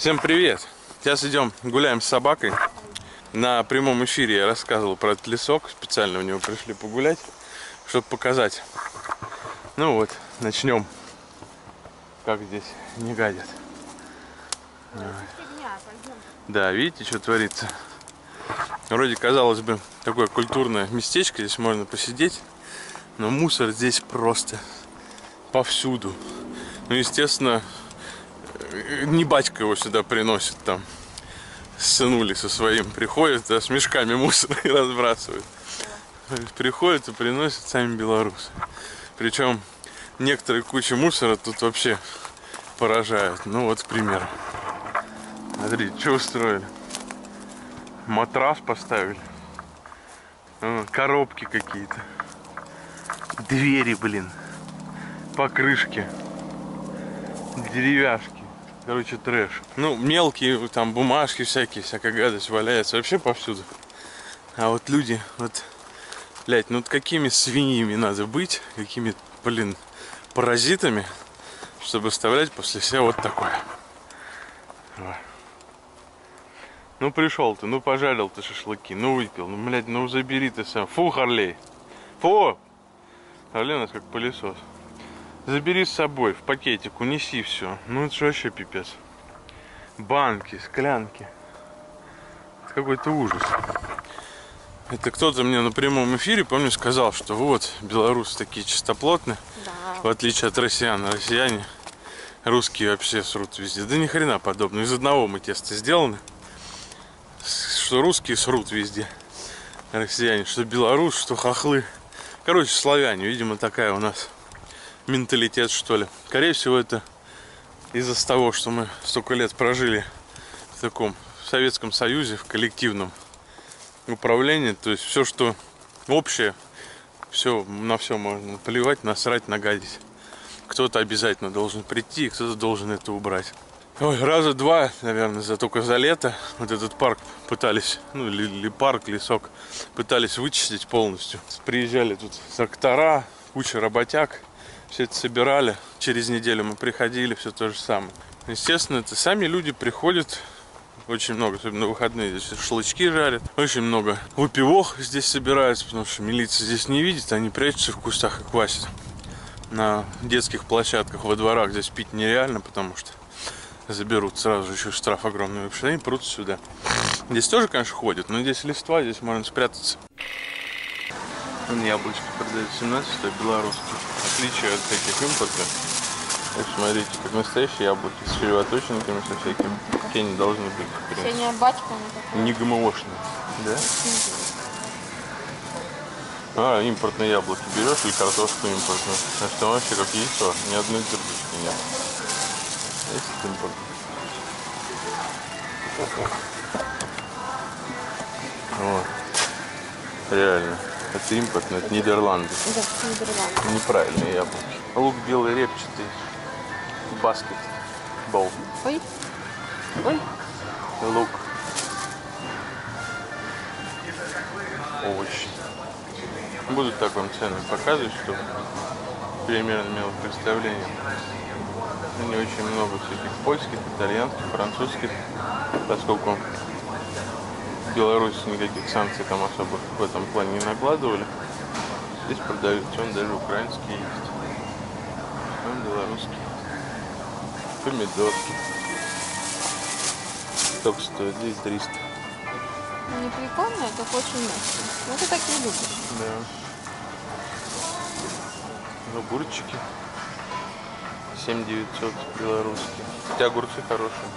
Всем привет! Сейчас идем гуляем с собакой. На прямом эфире я рассказывал про этот лесок. Специально в него пришли погулять, чтобы показать. Ну вот, начнем. Как здесь не гадят. Да, видите, что творится? Вроде, казалось бы, такое культурное местечко. Здесь можно посидеть. Но мусор здесь просто повсюду. Ну, естественно, не батька его сюда приносит там. Сынули со своим приходят, да, с мешками мусора и разбрасывают. Приходят и приносят сами белорусы. Причем некоторые кучи мусора тут вообще поражают. Ну вот, к примеру. Смотрите, что устроили. Матрас поставили. Коробки какие-то. Двери, блин. Покрышки. Деревяшки. Короче, трэш. Ну, мелкие там бумажки всякие, всякая гадость валяется вообще повсюду. А вот люди, вот, блядь, ну вот какими свиньями надо быть, какими, блин, паразитами, чтобы оставлять после себя вот такое. Ну пришел ты, ну пожарил ты шашлыки, ну выпил, ну, блядь, ну забери ты сам. Фу, Харлей. Фу! Харлей у нас как пылесос. Забери с собой в пакетик, унеси все. Ну это же вообще пипец. Банки, склянки. Это какой-то ужас. Это кто-то мне на прямом эфире, помню, сказал, что вот, белорусы такие чистоплотные, да. в отличие от россиян. Россияне, русские вообще срут везде. Да ни хрена подобного. Из одного мы теста сделаны. Что русские срут везде. Россияне, что белорус, что хохлы. Короче, славяне, видимо, такая у нас менталитет, что ли. Скорее всего, это из-за того, что мы столько лет прожили в таком в Советском Союзе, в коллективном управлении. То есть все, что общее, все, на все можно плевать, насрать, нагадить. Кто-то обязательно должен прийти, кто-то должен это убрать. Ой, раза два, наверное, за только за лето вот этот парк пытались, ну или, или парк, лесок, пытались вычистить полностью. Приезжали тут трактора, куча работяг, все это собирали. Через неделю мы приходили, все то же самое. Естественно, это сами люди приходят, очень много, особенно выходные, здесь шашлычки жарят. Очень много выпивох здесь собирается, потому что милиция здесь не видит, они прячутся в кустах и квасят. На детских площадках во дворах здесь пить нереально, потому что заберут сразу же еще штраф огромный выпишут, они прут сюда. Здесь тоже, конечно, ходят, но здесь листва, здесь можно спрятаться. Вон яблочки продают 17, стоит белорусские. Отличие от таких импортных. Вот смотрите, как настоящие яблоки с червоточинками, со всякими. Какие они должны быть. Все не батьками. Не ГМОшные. Да? А, импортные яблоки берешь или картошку импортную. А что вообще как яйцо, ни одной дырочки нет. Есть импорт. Вот. Реально. Это импортно, это Нидерланды. Да, Нидерланды. Неправильные яблоки. Лук белый репчатый. Баскет. Бол. Ой. Ой. Лук. Овощи. Буду так вам цены показывать, чтобы примерно имел представление. Не очень много всяких польских, итальянских, французских, поскольку Беларусь никаких санкций там особо в этом плане не накладывали. Здесь продаются, он даже украинские есть. Он белорусский. Помидорки. Сколько стоит? Здесь 300. Ну, не прикольно, это очень мягко. Ну, ты так не любишь. Да. Огурчики. 7 900 белорусские. Хотя огурцы хорошие.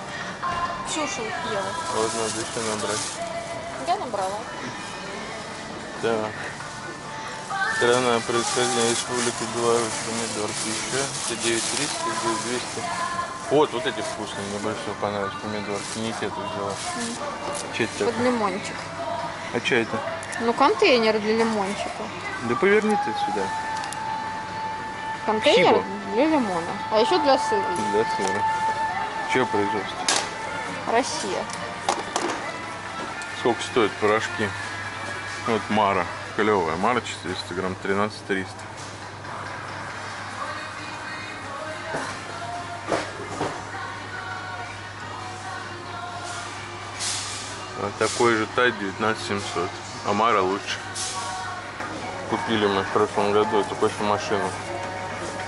Ксюша их ела. Вот надо еще набрать. Набрала. Да. Страна происхождения Республики Беларусь, помидорки еще. Это 9300, 9200. Вот, вот эти вкусные, мне больше всего понравились те тут взяла. Mm. Че это Под лимончик. А что это? Ну, контейнер для лимончика. Да поверни ты сюда. Контейнер Чего? для лимона. А еще для сыра. Для сыра. Чего производство? Россия. Сколько стоят порошки? Вот Мара. Клевая. Мара 400 грамм, 13 300. Вот такой же тай 19700. Амара лучше. Купили мы в прошлом году эту кофемашину.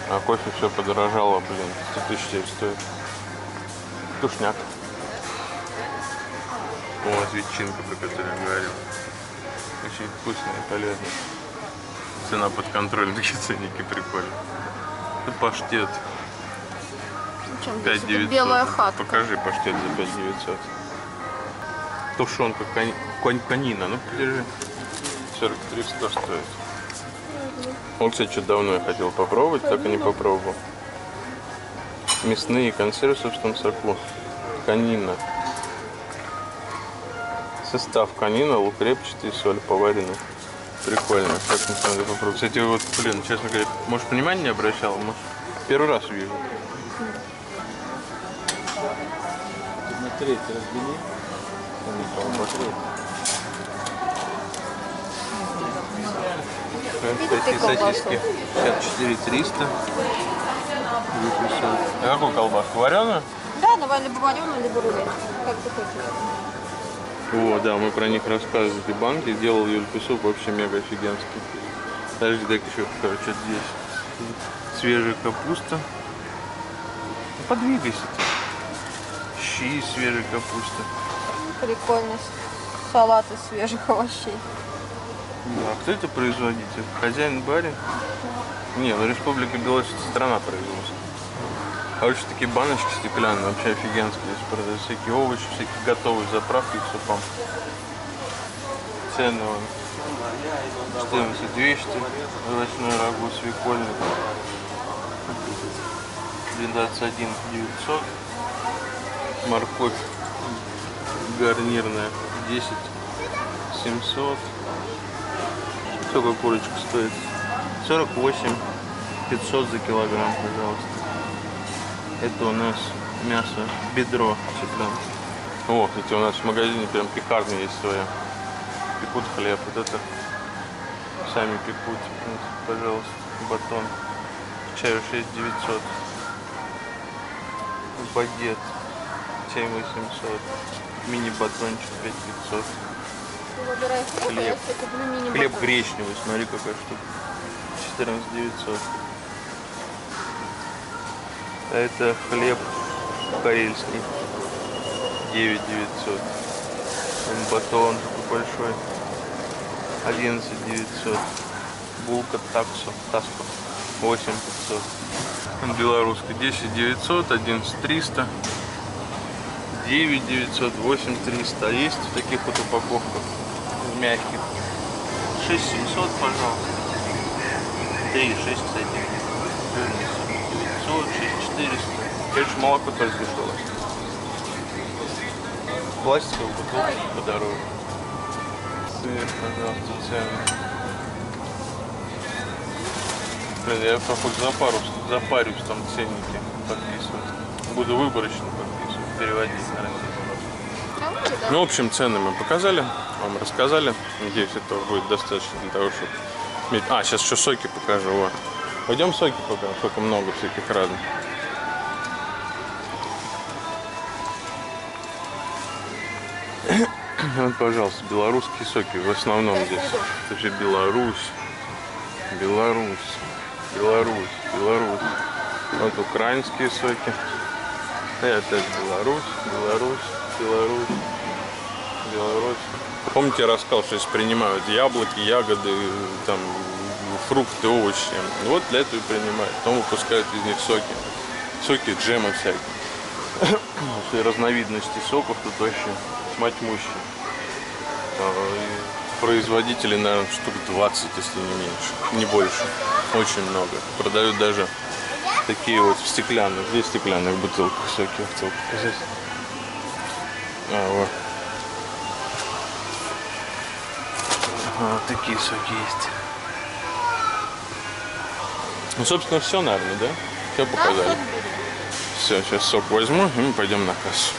А кофе все подорожало, блин. 100 тысяч стоит. Тушняк. Вот ветчинка, про которую я говорил. Очень вкусная и полезная. Цена под контролем, такие ценники прикольные. Это паштет. Чем здесь? Это 5900. белая хатка. Покажи паштет за 5900. Тушенка конь, конь конина. Ну, подержи. 43 100 стоит. Вот, кстати, что давно я хотел попробовать, так и не попробовал. Мясные консервы в собственном соку. Конина. Состав конина, лук репчатый, соль поваренный. Прикольно. Как не надо попробовать. Кстати, вот, блин, честно говоря, может, внимания не обращал, может, первый раз вижу. На треть разбери. Такие сосиски. 54 300. А какую колбаску? Вареную? Да, давай либо вареную, либо рулет. Как ты хочешь. О, да, мы про них рассказывали. Банки делал юльпи суп вообще мега офигенский. Подожди, дай еще что здесь. Свежая капуста. Ну, Подвигайся ты. Щи свежей капусты. Прикольно. Салат из свежих овощей. Да, а кто это производитель? Хозяин барин? Не, ну Республика Беларусь это страна производства. А вот такие баночки стеклянные, вообще офигенские. Здесь продают всякие овощи, всякие готовые заправки к супам. Цены вон. 14 200, овощной рагу свекольник. 21 900. Морковь гарнирная 10 700. Сколько курочка стоит? 48 500 за килограмм, пожалуйста. Это у нас мясо, бедро цыпленка. О, кстати, у нас в магазине прям пекарня есть своя. Пекут хлеб. Вот это сами пекут. Вот, пожалуйста, батон. К чаю 6 900. Багет 7 800. Мини-батончик 5 500. Ты выбирай хлеб, Хлеб. гречневый, смотри какая штука. 14 900. А это хлеб карельский. 9 900. Вон Батон такой большой. 11 900. Булка таксо, таско. 8 500. Вон Белорусская 10 900, 11 300. 9 900, 8 300. А есть в таких вот упаковках в мягких. 6 700, пожалуйста. 3, 6, кстати. 900, 6 400. Конечно, молоко тоже дешевое. Пластиковые бутылки подороже. Сыр, пожалуйста, цены. Блин, я походу запарюсь, запарюсь там ценники подписывать. Буду выборочно подписывать, переводить на российский. Ну, в общем, цены мы показали, вам рассказали. Надеюсь, этого будет достаточно для того, чтобы... А, сейчас еще соки покажу. Вот. Пойдем соки покажем, сколько много всяких разных. Вот, пожалуйста, белорусские соки в основном здесь. Это же Беларусь, Беларусь, Беларусь, Беларусь. Вот украинские соки. И опять Беларусь, Беларусь, Беларусь, Беларусь. Помните, я рассказал, что здесь принимают яблоки, ягоды, там, фрукты, овощи. Вот для этого и принимают. Потом выпускают из них соки. Соки, джемы всякие. Все разновидности соков тут вообще тьма тьмущая. И Производителей, наверное, штук 20, если не меньше, не больше. Очень много. Продают даже такие вот в стеклянных, здесь стеклянных бутылках соки хотел показать. А, вот. Вот такие соки есть. Ну, собственно, все, наверное, да? Все показали. Все, сейчас сок возьму, и мы пойдем на кассу.